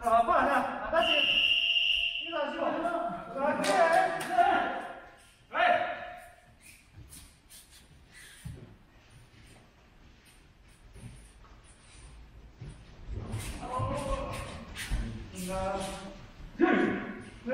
啊，过来！拿起，你拿起我，来，来，来。哦，你呢？来。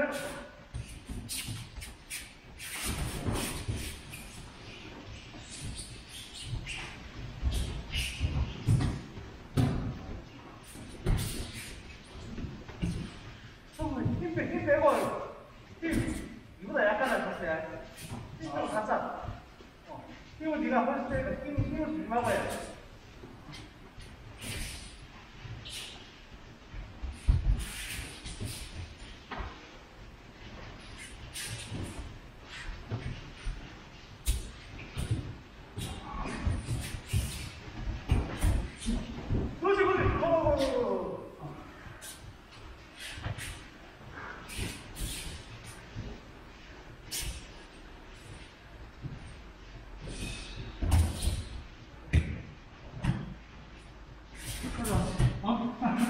약간 낮췄어야 힘좀 갖다. 어. 힘을 네가 힘, 힘을 주지 해. 그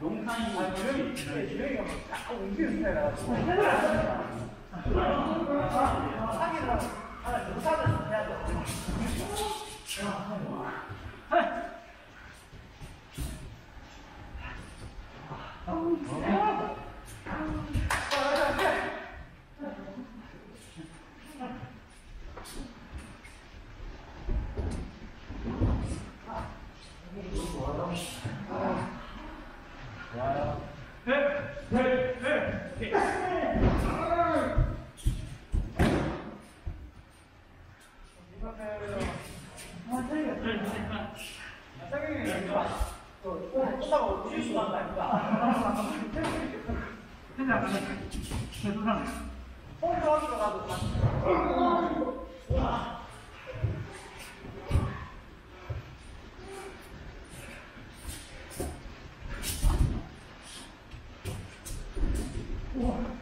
농산이 아, 주영이, 주영이가 막딱 움직이는 스타일이라가지고. 하기는 하나 조사를 해야 돼. 手伝う。Come on.